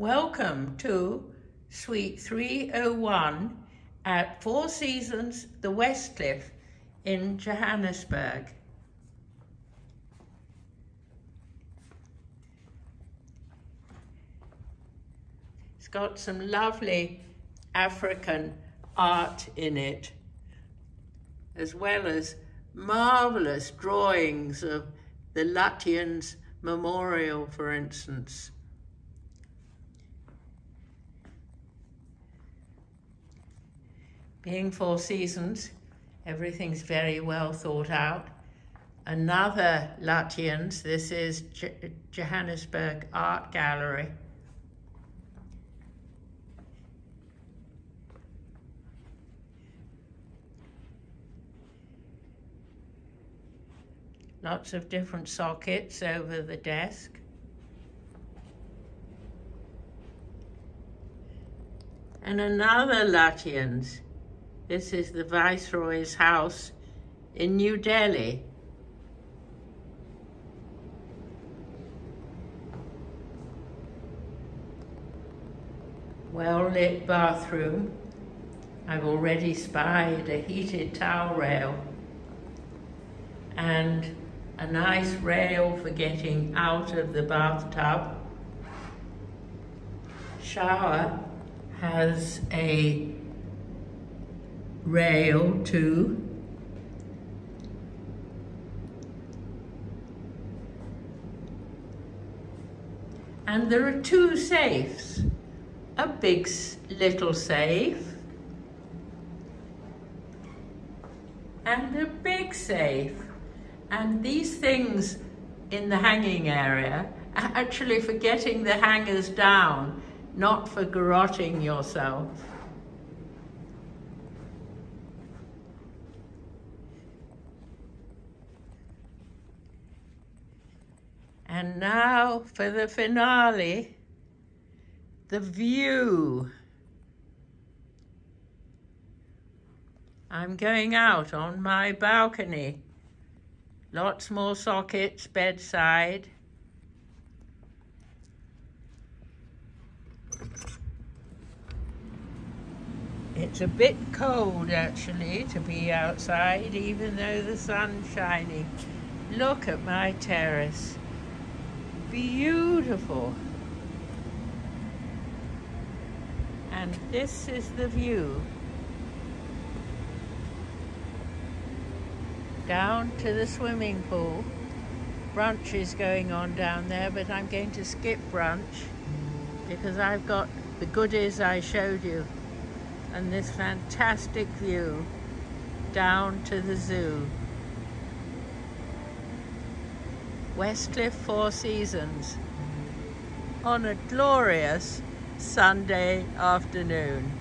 Welcome to Suite 301 at Four Seasons The Westcliff in Johannesburg. It's got some lovely African art in it, as well as marvellous drawings of the Lutyens Memorial, for instance. Being Four Seasons, everything's very well thought out. Another Lutyens, this is J Johannesburg Art Gallery. Lots of different sockets over the desk. And another Lutyens. This is the Viceroy's house in New Delhi. Well-lit bathroom. I've already spied a heated towel rail and a nice rail for getting out of the bathtub. Shower has a rail too. And there are two safes, a big little safe and a big safe. And these things in the hanging area are actually for getting the hangers down, not for garroting yourself. And now for the finale, the view. I'm going out on my balcony. Lots more sockets bedside. It's a bit cold actually to be outside even though the sun's shining. Look at my terrace. Beautiful. And this is the view. down to the swimming pool. Brunch is going on down there, but I'm going to skip brunch because I've got the goodies I showed you and this fantastic view down to the zoo. Westcliff Four Seasons on a glorious Sunday afternoon.